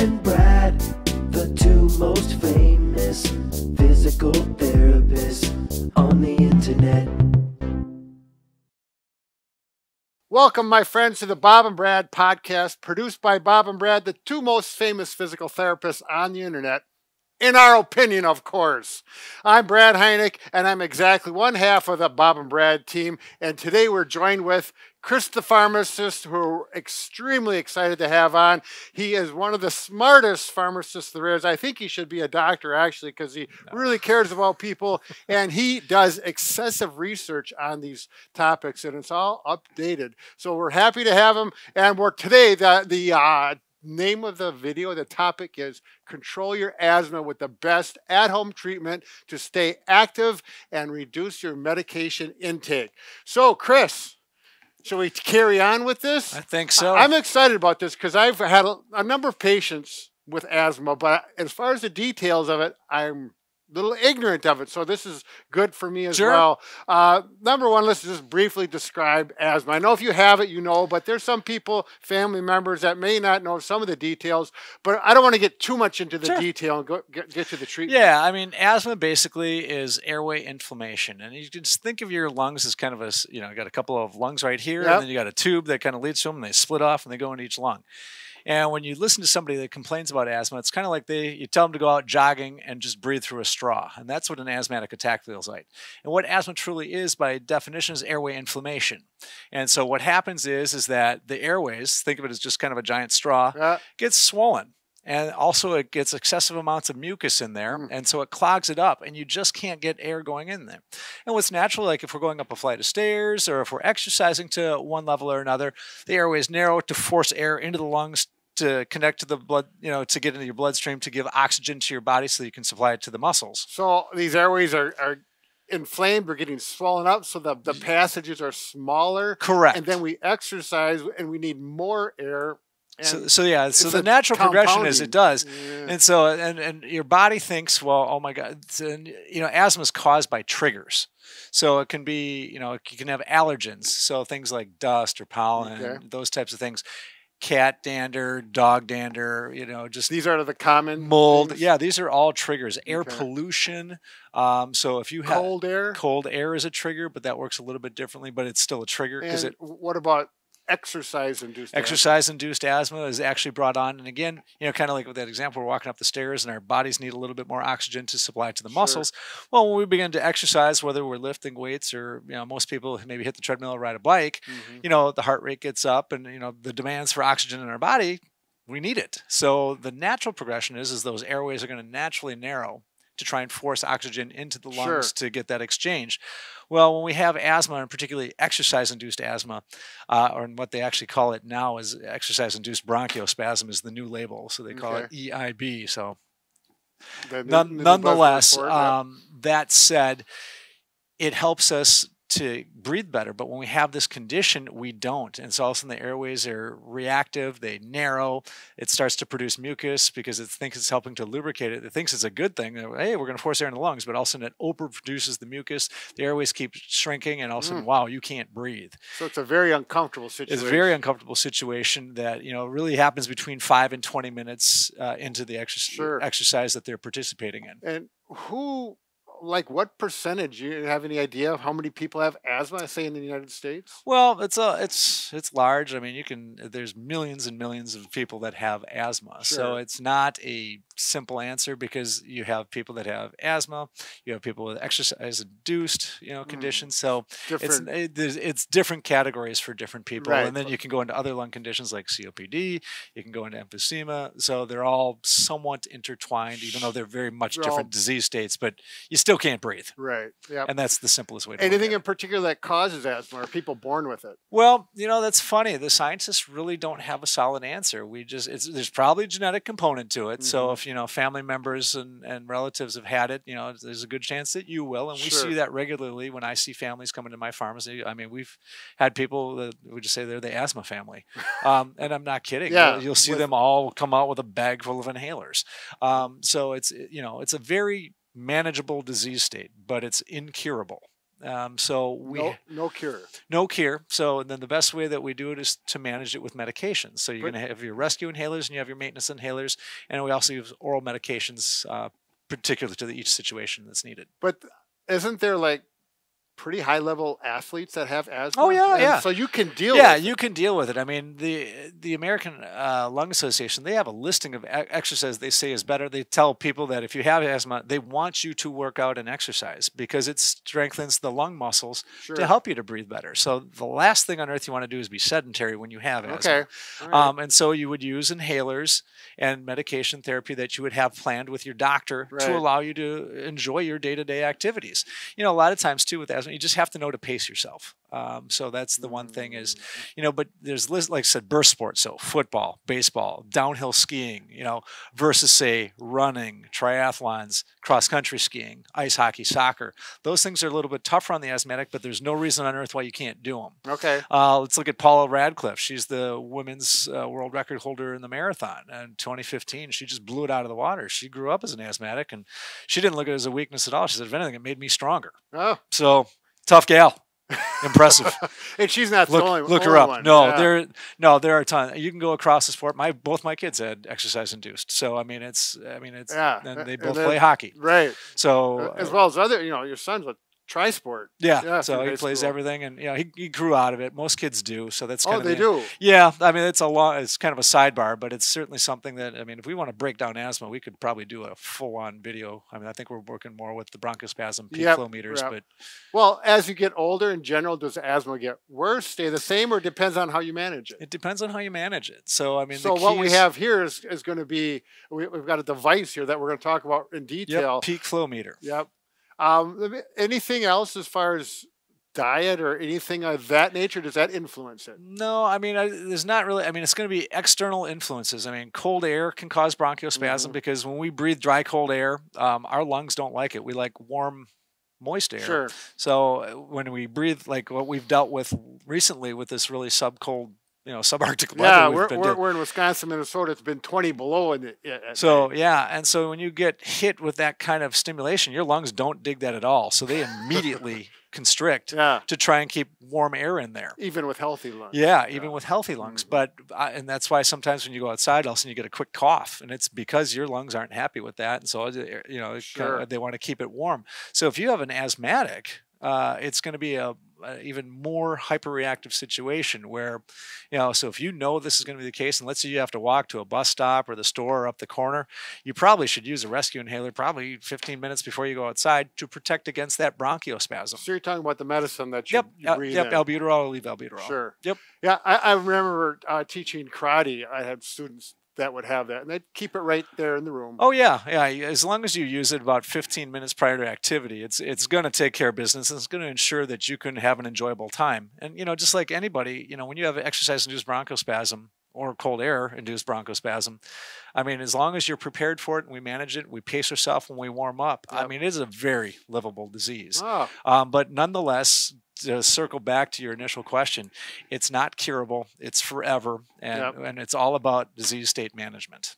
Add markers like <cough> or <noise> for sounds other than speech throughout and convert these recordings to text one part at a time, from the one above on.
and Brad, the two most famous physical therapists on the internet. Welcome, my friends, to the Bob and Brad podcast, produced by Bob and Brad, the two most famous physical therapists on the internet. In our opinion, of course. I'm Brad Heineck, and I'm exactly one half of the Bob and Brad team. And today we're joined with Chris, the pharmacist, who we're extremely excited to have on. He is one of the smartest pharmacists there is. I think he should be a doctor, actually, because he no. really cares about people and he does excessive research on these topics, and it's all updated. So we're happy to have him. And we're today the the uh, name of the video, the topic is Control Your Asthma with the Best At Home Treatment to Stay Active and Reduce Your Medication Intake. So, Chris, shall we carry on with this? I think so. I'm excited about this because I've had a, a number of patients with asthma, but as far as the details of it, I'm little ignorant of it. So this is good for me as sure. well. Uh, number one, let's just briefly describe asthma. I know if you have it, you know, but there's some people, family members that may not know some of the details. But I don't want to get too much into the sure. detail and go, get, get to the treatment. Yeah, I mean, asthma basically is airway inflammation, and you can just think of your lungs as kind of a you know, got a couple of lungs right here, yep. and then you got a tube that kind of leads to them, and they split off and they go into each lung. And when you listen to somebody that complains about asthma, it's kind of like they you tell them to go out jogging and just breathe through a straw. And that's what an asthmatic attack feels like. And what asthma truly is by definition is airway inflammation. And so what happens is is that the airways, think of it as just kind of a giant straw, yeah. gets swollen and also it gets excessive amounts of mucus in there mm. and so it clogs it up and you just can't get air going in there. And what's natural like if we're going up a flight of stairs or if we're exercising to one level or another the airways narrow to force air into the lungs to connect to the blood you know to get into your bloodstream to give oxygen to your body so you can supply it to the muscles. So these airways are, are inflamed or getting swollen up so the, the passages are smaller correct. and then we exercise and we need more air so, so yeah, so the natural progression is it does, yeah. and so and and your body thinks, well, oh my god, and you know, asthma is caused by triggers. So it can be, you know, you can have allergens, so things like dust or pollen, okay. those types of things. Cat dander, dog dander, you know, just these are the common mold. Things? Yeah, these are all triggers. Air okay. pollution. Um, so if you have cold air, cold air is a trigger, but that works a little bit differently. But it's still a trigger because it. What about exercise induced exercise induced asthma is actually brought on. And again you know kind of like with that example we're walking up the stairs and our bodies need a little bit more oxygen to supply to the sure. muscles. Well when we begin to exercise whether we're lifting weights or you know most people maybe hit the treadmill or ride a bike mm-hmm. you know the heart rate gets up and you know the demands for oxygen in our body we need it. So the natural progression is is those airways are going to naturally narrow to try and force oxygen into the lungs sure. to get that exchange. Well, when we have asthma, and particularly exercise-induced asthma, uh, or what they actually call it now is exercise-induced bronchospasm is the new label, so they call okay. it EIB. So, none, nonetheless, um, that said, it helps us to breathe better. But when we have this condition, we don't. And so all of a sudden the airways are reactive, they narrow, it starts to produce mucus because it thinks it's helping to lubricate it. It thinks it's a good thing. Hey, we're going to force air in the lungs, but all of a sudden it overproduces the mucus. The airways keep shrinking, and all of a sudden, mm. wow, you can't breathe. So it's a very uncomfortable situation. It's a very uncomfortable situation that, you know, really happens between five and 20 minutes uh, into the exercise, sure. exercise that they're participating in. And who like what percentage? You have any idea of how many people have asthma? Say in the United States. Well, it's a it's it's large. I mean, you can there's millions and millions of people that have asthma, sure. so it's not a simple answer because you have people that have asthma, you have people with exercise induced you know mm. conditions. Mm. So different. it's it's different categories for different people, right. and then you can go into other lung conditions like COPD. You can go into emphysema. So they're all somewhat intertwined, even though they're very much they're different all... disease states. But you still can't breathe. Right. Yeah. And that's the simplest way to Anything in particular that causes asthma? Are people born with it? Well, you know, that's funny. The scientists really don't have a solid answer. We just, there's probably a genetic component to it. Mm-hmm. So if, you know, family members and, and relatives have had it, you know, there's a good chance that you will. And we sure. see that regularly when I see families coming to my pharmacy. I mean, we've had people that would just say they're the asthma family. Um, <laughs> and I'm not kidding. yeah, you'll, you'll see with, them all come out with a bag full of inhalers. Um, so it's, you know, it's a very manageable disease state, but it's incurable. Um, so we no, no cure. no cure. So and then the best way that we do it is to manage it with medications. So you're going to have your rescue inhalers and you have your maintenance inhalers, and we also use oral medications, uh, particular to the, each situation that's needed. But isn't there like pretty high level athletes that have asthma? Oh, yeah, And yeah. So you can deal yeah, with it. you can deal with it. I mean, the the American uh, Lung Association they have a listing of exercise they say is better. They tell people that if you have asthma, they want you to work out and exercise because it strengthens the lung muscles Sure. to help you to breathe better. So the last thing on earth you want to do is be sedentary when you have asthma. Okay. Right. Um, and so you would use inhalers and medication therapy that you would have planned with your doctor Right. to allow you to enjoy your day-to-day activities. You know, a lot of times too with asthma, you just have to know to pace yourself. Um, so that's the one thing is, Mm. you know, but there's like I said, burst sports, so football, baseball, downhill skiing, you know, versus say running, triathlons, cross country skiing, ice hockey, soccer. Those things are a little bit tougher on the asthmatic, but there's no reason on earth why you can't do them. Okay. Uh, let's look at Paula Radcliffe. She's the women's uh, world record holder in the marathon. In 2015, she just blew it out of the water. She grew up as an asthmatic, and she didn't look at it as a weakness at all. She said, if anything, it made me stronger. Oh, So tough gal, impressive. <laughs> and she's not the look only look her up. one. No, Yeah. there no there are a ton. You can go across the sport. My both my kids had exercise induced. So I mean, it's I mean it's Yeah, and they and both then- play hockey. right. So as well as other, you know, your son's a tri-sport. yeah, yeah, so he plays school. everything, and you know he, he grew out of it. Most kids do. So that's kind Oh, of they the- do. Yeah, I mean it's a long, it's kind of a sidebar, but it's certainly something that I mean, if we want to break down asthma, we could probably do a full-on video. I mean, I think we're working more with the bronchospasm peak Yep, flow meters, yep. but Well, as you get older, in general, does asthma get worse, stay the same, or depends on how you manage it? it depends on how you manage it. So I mean, so the what we have here is, is going to be we, we've got a device here that we're going to talk about in yep, detail. peak flow meter. Yep. Um, anything else as far as diet or anything of that nature? Does that influence it? No, I mean, I, there's not really. I mean, it's going to be external influences. I mean, cold air can cause bronchospasm Mhm. because when we breathe dry, cold air, um, our lungs don't like it. We like warm, moist air. Sure. So uh, when we breathe, like what we've dealt with recently with this really subcold, you know, <laughs> subarctic weather, Yeah, we're, we're, we're in Wisconsin, Minnesota. It's been 20 below in the, at night. so yeah, and so when you get hit with that kind of stimulation, your lungs don't dig that at all. So they immediately <laughs> constrict yeah, to try and keep warm air in there. even with healthy lungs. Yeah, even with healthy lungs. Mhm. But I, and that's why sometimes when you go outside, all of a sudden you get a quick cough, and it's because your lungs aren't happy with that, and so uh, you know it kinda- they want to keep it warm. So if you have an asthmatic, uh, it's going to be a, a even more hyperreactive situation where, you know, so if you know this is going to be the case, and let's say you have to walk to a bus stop or the store or up the corner, you probably should use a rescue inhaler probably 15 minutes before you go outside to protect against that bronchospasm. So you're talking about the medicine that you, Yep, you uh, breathe yep, in. albuterol, levalbuterol. Sure. Yep. Yeah, I, I remember uh, teaching karate. I had students that would have that, and they'd keep it right there in the room. Oh yeah, yeah. As long as you use it about 15 minutes prior to activity, it's it's going to take care of business. And it's going to ensure that you can have an enjoyable time. And you know, just like anybody, you know, when you have exercise-induced bronchospasm or cold air-induced bronchospasm, I mean, as long as you're prepared for it and we manage it, we pace ourselves when we warm up. I mean, it is a very livable disease. Oh, Um, but nonetheless, to circle back to your initial question, it's not curable. It's forever, and Yep. and it's all about disease state management.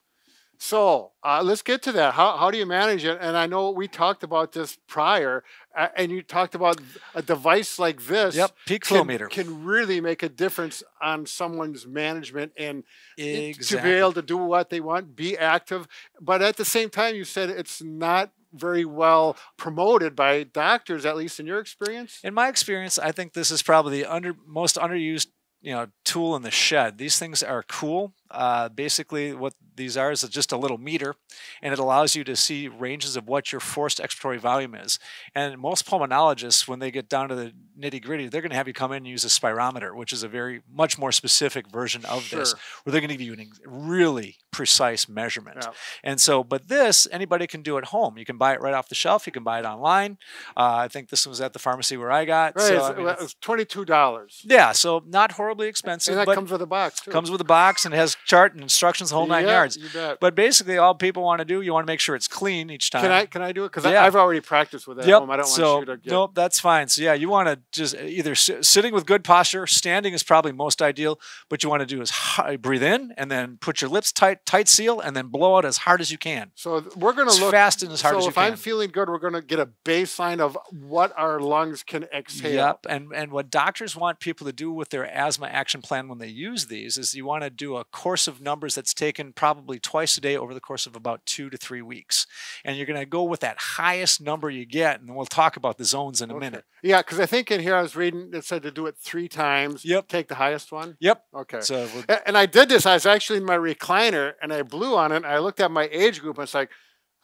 so uh, let's get to that. How, how do you manage it? And I know we talked about this prior, uh, and you talked about a device like this. Yep, peak flow can, meter. can really make a difference on someone's management and Exactly. to be able to do what they want, be active. But at the same time, you said it's not very well promoted by doctors, at least in your experience. In my experience, I think this is probably the under most underused you know tool in the shed. These things are cool. Uh, basically, what these are is just a little meter, and it allows you to see ranges of what your forced expiratory volume is. And most pulmonologists, when they get down to the nitty gritty, they're going to have you come in and use a spirometer, which is a very much more specific version of this, where they're going to give you a really precise measurement. Yeah. And so, but this anybody can do at home. You can buy it right off the shelf. You can buy it online. Uh, I think this was at the pharmacy where I got. Right, So, I mean, it it's- was twenty-two dollars, yeah, so not horribly expensive, and that comes with a box too. comes with a box and has chart and instructions, the whole nine Yeah, yards. But basically, all people want to do, you want to make sure it's clean each time. Can I can I do it? Because Yeah. I've already practiced with it at Yep. home. I don't want so you to get. nope, that's fine. So yeah, you want to just uh, either si- sitting with good posture, standing is probably most ideal. But you want to do is hi- breathe in and then put your lips tight, tight, seal, and then blow out as hard as you can. So we're going to As look fast and as hard so as you if I'm feeling good, we're going to get a baseline of what our lungs can exhale. Yep, and and what doctors want people to do with their asthma action plan when they use these is you want to do a course of numbers that's taken probably twice a day over the course of about two to three weeks, and you're going to go with that highest number you get, and we'll talk about the zones in a Okay. minute. Yeah, because I think in here I was reading it said to do it three times. Yep. Take the highest one. Yep. Okay. So And I did this. I was actually in my recliner and I blew on it. And I looked at my age group and it's like,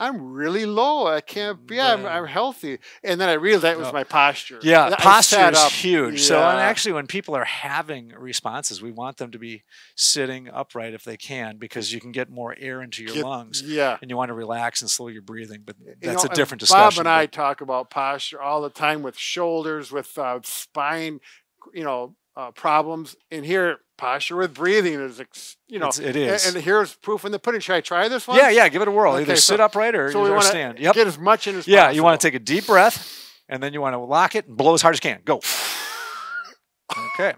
I'm really low. I can't be. I'm, I'm healthy. And then I realized that was my posture. Yeah, posture is huge. So, and actually, when people are having responses, we want them to be sitting upright if they can, because you can get more air into your Get- lungs, Yeah. and you want to relax and slow your breathing. But You that's know, a different discussion. Bob and I talk about posture all the time with shoulders, with uh, spine, you know, uh, problems. And here, posture with breathing is, ex- you know, It's- it is. And, here's proof in the pudding. Should I try this one? yeah, yeah, give it a whirl. Okay, Either so- sit upright or, So or stand. Yep. get as much in as Yeah, you want to take a deep breath, and then you want to lock it and blow as hard as you can. Go. <laughs> Okay.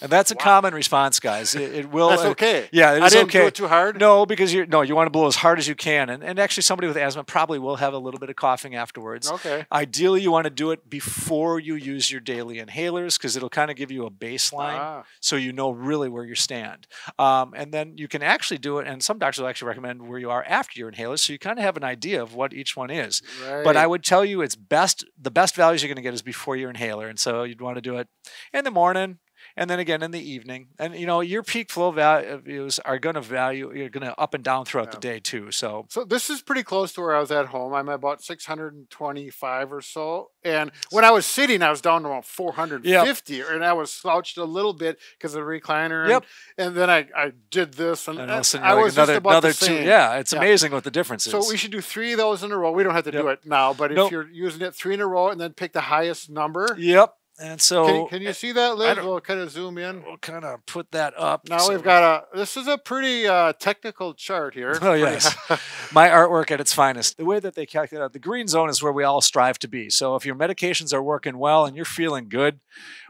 And that's a common response, guys. It, it will. That's uh, okay. Yeah, it I is didn't okay. do it too hard. No, because you no, you want to blow as hard as you can, and, and actually, somebody with asthma probably will have a little bit of coughing afterwards. Okay. Ideally, you want to do it before you use your daily inhalers because it'll kind of give you a baseline, Ah, so you know really where you stand. Um, and then you can actually do it, and some doctors will actually recommend where you are after your inhalers, so you kind of have an idea of what each one is. Right. But I would tell you, it's best. The best values you're going to get is before your inhaler, and so you'd want to do it in the morning. And then again in the evening, and you know your peak flow values are going to value. You're going to up and down throughout the day too. So So this is pretty close to where I was at home. I'm about 625 or so. And when I was sitting, I was down to about 450. And I was slouched a little bit because of the recliner. And, Yep. and then I, I did this. And, and all of a I- I like was another just about another the two. Yeah, it's Yeah. amazing what the difference is. So we should do three of those in a row. We don't have to do it now, but if you're using it three in a row and then pick the highest number. Yep. And so Can, you- can you see that, Liz? We'll kind of zoom in. we'll kind of put that up. Now so- we've got a, this is a pretty uh, technical chart here. <laughs> Oh yes, <laughs> my artwork at its finest. The way that they calculate out the green zone is where we all strive to be. So if your medications are working well and you're feeling good,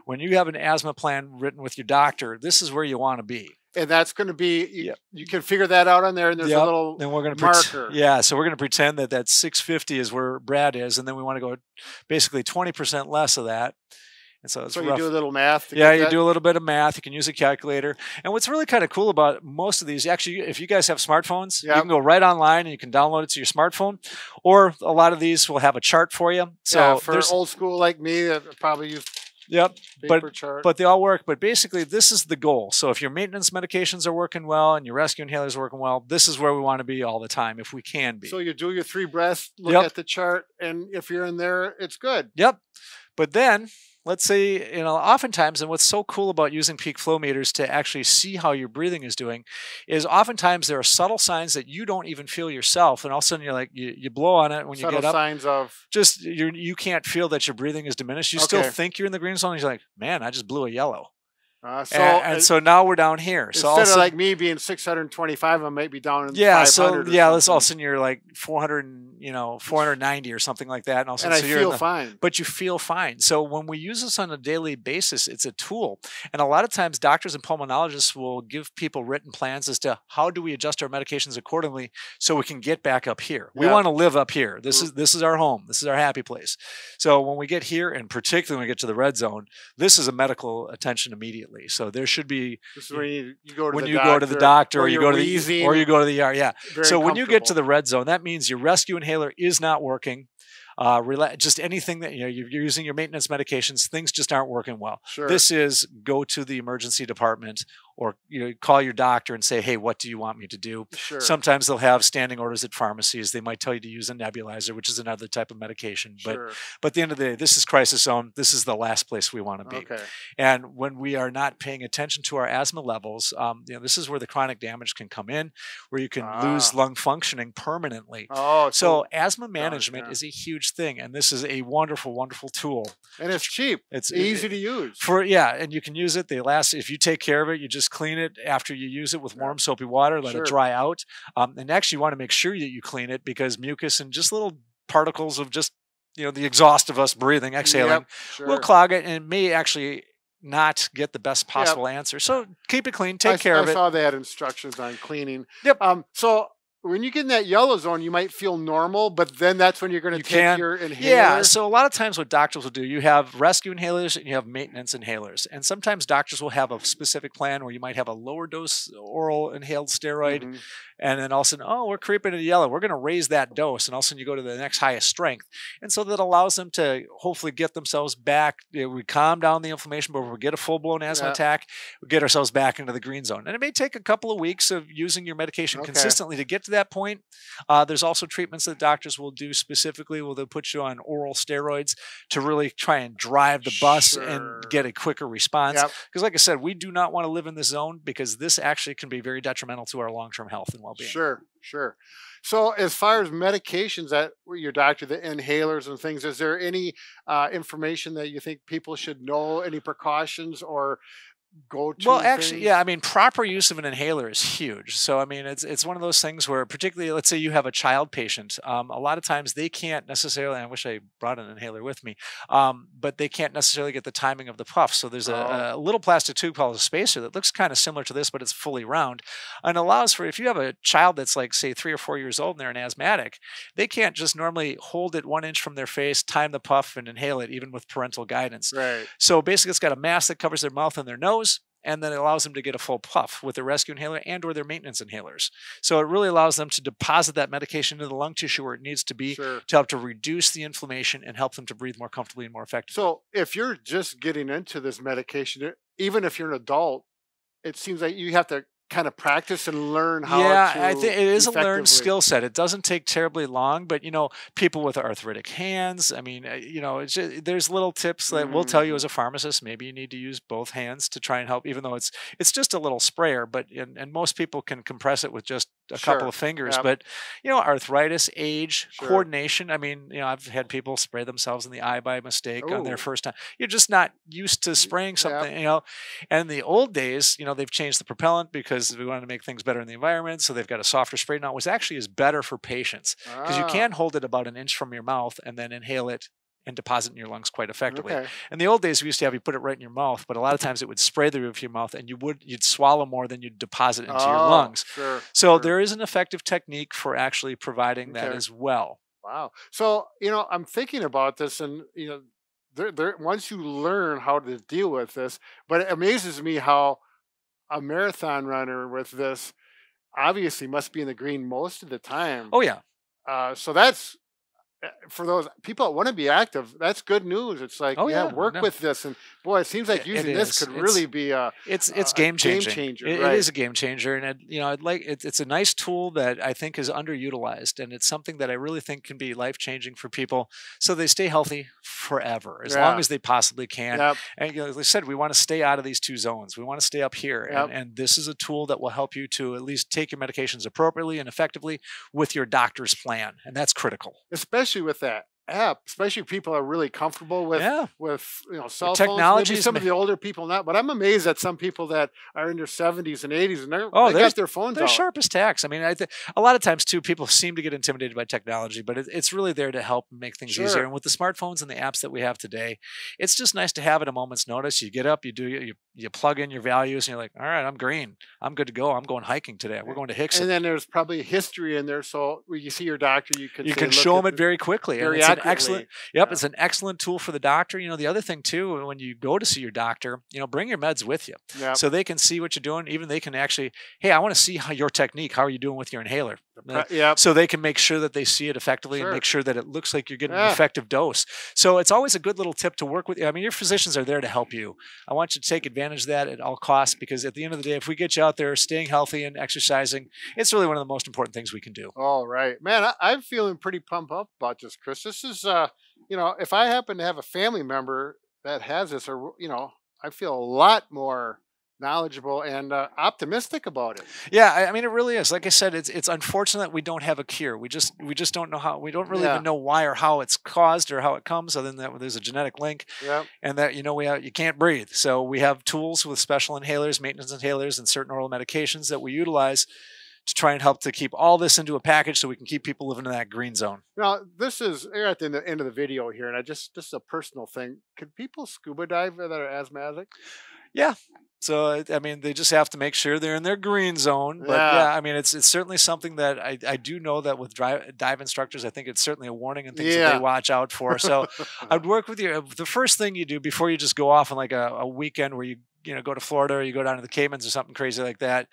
when you have an asthma plan written with your doctor, this is where you want to be. and that's going to be, you, Yep. you can figure that out on there. And there's Yep. a little Then we're going to marker. yeah, so we're going to pretend that that 650 is where Brad is, and then we want to go basically 20% less of that. And so it's so you rough. do a little math. To Yeah, you that. do a little bit of math. You can use a calculator. And what's really kind of cool about most of these, actually, if you guys have smartphones, you can go right online and you can download it to your smartphone. Or a lot of these will have a chart for you. So yeah, for old school like me, that probably use yep, paper but chart. but they all work. But basically, this is the goal. So if your maintenance medications are working well and your rescue inhalers are working well, this is where we want to be all the time if we can be. so you do your three breaths, look Yep. at the chart, and if you're in there, it's good. Yep. But then let's say, you know, oftentimes, and what's so cool about using peak flow meters to actually see how your breathing is doing is oftentimes there are subtle signs that you don't even feel yourself. And all of a sudden you're like, you, you blow on it when you get up. signs of Just you you can't feel that your breathing is diminished. You still think you're in the green zone. And you're like, man, I just blew a yellow. Uh, so. and, and it- so now we're down here. So instead of of like me being 625, I might be down in yeah, 500 so yeah, let's all of a sudden you're like 400, and, you know, 490 or something like that, and all of a and I so you're feel the- fine. but you feel fine. So when we use this on a daily basis, it's a tool. And a lot of times doctors and pulmonologists will give people written plans as to how do we adjust our medications accordingly so we can get back up here. We Yeah. want to live up here. This Mm. is this is our home. This is our happy place. So when we get here and particularly when we get to the red zone, this is a medical attention immediately. So there should be when you, you go to when the you doctor, go to the doctor or, you go to the or you go to the ER. Yeah. So when you get to the red zone, that means your rescue inhaler is not working. Uh, just anything that you know you're you're using your maintenance medications, things just aren't working well. sure. This is go to the emergency department or you know call your doctor and say, hey, what do you want me to do? sure. Sometimes they'll have standing orders at pharmacies. They might tell you to use a nebulizer, which is another type of medication. But sure. but at the end of the day, this is crisis zone. This is the last place we want to be. Okay. And when we are not paying attention to our asthma levels, um, you know, this is where the chronic damage can come in, where you can lose Ah. lung functioning permanently. Oh, So asthma management yeah. is a huge thing, and this is a wonderful, wonderful tool. and it's cheap. It's easy to use. for yeah, and you can use it. They last if you take care of it. You just clean it after you use it with warm soapy water. Let Sure. it dry out, um, and actually you want to make sure that you clean it because mucus and just little particles of just you know the exhaust of us breathing, exhaling Yep, sure. will clog it and it may actually not get the best possible answer. So keep it clean, take I, care I of it. I saw they had instructions on cleaning. Yep. Um. So when you get in that yellow zone, you might feel normal, but then that's when you're going to You take can. your inhaler. Yeah, so a lot of times what doctors will do, you have rescue inhalers and you have maintenance inhalers. And sometimes doctors will have a specific plan where you might have a lower dose oral inhaled steroid Mhm. and then all of a sudden, oh, we're creeping to yellow. We're going to raise that dose. And all of a sudden you go to the next highest strength. And so that allows them to hopefully get themselves back. We calm down the inflammation before we get a full blown asthma Yeah. attack. We get ourselves back into the green zone. And it may take a couple of weeks of using your medication Okay. consistently to get to that point. Uh, there's also treatments that doctors will do specifically where they'll put you on oral steroids to really try and drive the bus Sure. and get a quicker response. Yep. Because, like I said, we do not want to live in this zone because this actually can be very detrimental to our long term health and well being. Sure, sure. So, as far as medications that your doctor, the inhalers and things, is there any uh, information that you think people should know? Any precautions or go to? Well, actually, things? yeah. I mean, proper use of an inhaler is huge. So, I mean, it's it's one of those things where, particularly, let's say you have a child patient. Um, a lot of times they can't necessarily. I wish I brought an inhaler with me, um, but they can't necessarily get the timing of the puff. So there's a, Oh. a little plastic tube called a spacer that looks kind of similar to this, but it's fully round, and allows for if you have a child that's like say three or four years old and they're an asthmatic, they can't just normally hold it one inch from their face, time the puff, and inhale it, even with parental guidance. Right. So basically, it's got a mask that covers their mouth and their nose, and then it allows them to get a full puff with their rescue inhaler and or their maintenance inhalers. So it really allows them to deposit that medication into the lung tissue where it needs to be Sure. to help to reduce the inflammation and help them to breathe more comfortably and more effectively. So, if you're just getting into this medication, even if you're an adult, it seems like you have to kind of practice and learn how yeah, to I think it is a learned skill set. It doesn't take terribly long, but you know, people with arthritic hands. I mean, uh, you know, it's just, there's little tips that we'll tell you Mhm. as a pharmacist. Maybe you need to use both hands to try and help, even though it's it's just a little sprayer. But and, and most people can compress it with just a couple of fingers. yep. But you know, arthritis, age, Sure. coordination. I mean, you know, I've had people spray themselves in the eye by mistake on their first time. You're just not used to spraying something, you know. And in the old days, you know, they've changed the propellant because we wanted to make things better in the environment. So they've got a softer spray now, which actually is better for patients because you Ah, can hold it about an inch from your mouth and then inhale it and deposit in your lungs quite effectively. Okay. In the old days, we used to have you put it right in your mouth, but a lot of times it would spray the roof of your mouth and you would you'd swallow more than you'd deposit into your Oh, lungs. Sure. So sure. there is an effective technique for actually providing that as well. Wow. So, you know, I'm thinking about this and, you know, there, there, once you learn how to deal with this, but it amazes me how a marathon runner with this obviously must be in the green most of the time. Oh yeah. Uh, so that's Eh, for those people that want to be active. That's good news. It's like, Oh, yeah, yeah, work no. with this. And boy, it seems like It- it using this could It's- really be a, It's it's a game game changing. changer, It- right. it is a game changer, and it, you know, I'd like it's it's a nice tool that I think is underutilized, and it's something that I really think can be life changing for people, so they stay healthy forever as long as they possibly can. yep, And you know, as I said, we want to stay out of these two zones. We want to stay up here, Yep. and, and this is a tool that will help you to at least take your medications appropriately and effectively with your doctor's plan, and that's critical. especially with that app, especially people are really comfortable with yeah. with you know cell technology Maybe some of the older people not, but I'm amazed at some people that are in their 70s and 80s and they're Oh, they got their phones They're out. sharp as tacks. I mean, I th- a lot of times too, people seem to get intimidated by technology, but it, it's really there to help make things Sure. easier. And with the smartphones and the apps that we have today, it's just nice to have at a moment's notice. You get up, you do you you plug in your values, and you're like, all right, I'm green, I'm good to go. I'm going hiking today. We're eh, going to Hickson. And then there's probably history in there, so when you see your doctor, you can you say, can show them it very quickly. very and it's accurately. an excellent Yep, Yeah. it's an excellent tool for the doctor. You know, the other thing too, when you go to see your doctor, you know, bring your meds with you Yeah, so they can see what you're doing. Even they can actually, hey, I want to see how your technique. How are you doing with your inhaler? Uh, yeah, So they can make sure that they see it effectively Sure. and make sure that it looks like you're getting Yeah. an effective dose. So it's always a good little tip to work with. I mean, your physicians are there to help you. I want you to take advantage of that at all costs because at the end of the day, if we get you out there staying healthy and exercising, it's really one of the most important things we can do. All right, man. I, I'm feeling pretty pumped up about this, Chris. This is, uh, you know, if I happen to have a family member that has this, or you know, I feel a lot more knowledgeable and uh, optimistic about it. Yeah, I, I mean, it really is. Like I said, it's it's unfortunate that we don't have a cure. We just we just don't know how. We don't really Yeah. even know why or how it's caused or how it comes. Other than that, there's a genetic link. Yeah, and that you know we have, you can't breathe. So we have tools with special inhalers, maintenance inhalers, and certain oral medications that we utilize to try and help to keep all this into a package so we can keep people living in that green zone. Now, this is we're at the end of- the video here, and I just this is a personal thing. Can people scuba dive that are asthmatic? So I- mean, they just have to make sure they're in their green zone. But Yeah. yeah, I mean, it's it's certainly something that I, I do know that with dri- dive instructors, I think it's certainly a warning and things that they watch out for. So <laughs> I'd work with you. The first thing you do before you just go off on like a, a weekend where you you know go to Florida or you go down to the Caymans or something crazy like that.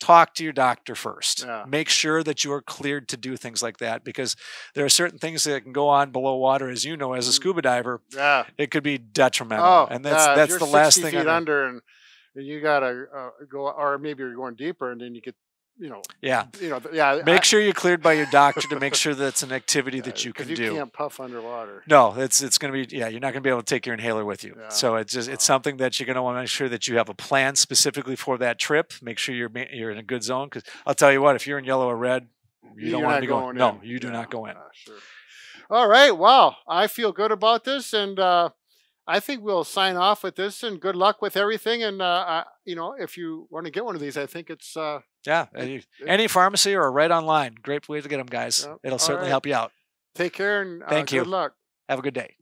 Talk to your doctor first. Yeah. Make sure that you are cleared to do things like that because there are certain things that can go on below water, as you know, as a Mm. scuba diver. yeah. It could be detrimental, Oh, and that's yeah, that's the last thing. feet under, and and you gotta uh, go, or maybe you're going deeper, and then you get, you know, yeah, you know, yeah. make sure you're cleared by your doctor to make sure that's an activity yeah, that you can you do. You can't puff underwater. No, it's it's going to be yeah. You're not going to be able to take your inhaler with you. Yeah. So it's just it's something that you're going to want to make sure that you have a plan specifically for that trip. Make sure you're you're in a good zone because I'll tell you what, if you're in yellow or red, you You're don't want to be going. in. No, you do Yeah, not go in. yeah, sure. All right. Wow. I feel good about this, and uh, I think we'll sign off with this. And good luck with everything. And uh, I, you know, if you want to get one of these, I think it's uh, Yeah, It- any, it- any pharmacy or right online, great way to get them, guys. Yep. It'll All certainly right. help you out. take care and uh, Thank you. Good luck. Have a good day.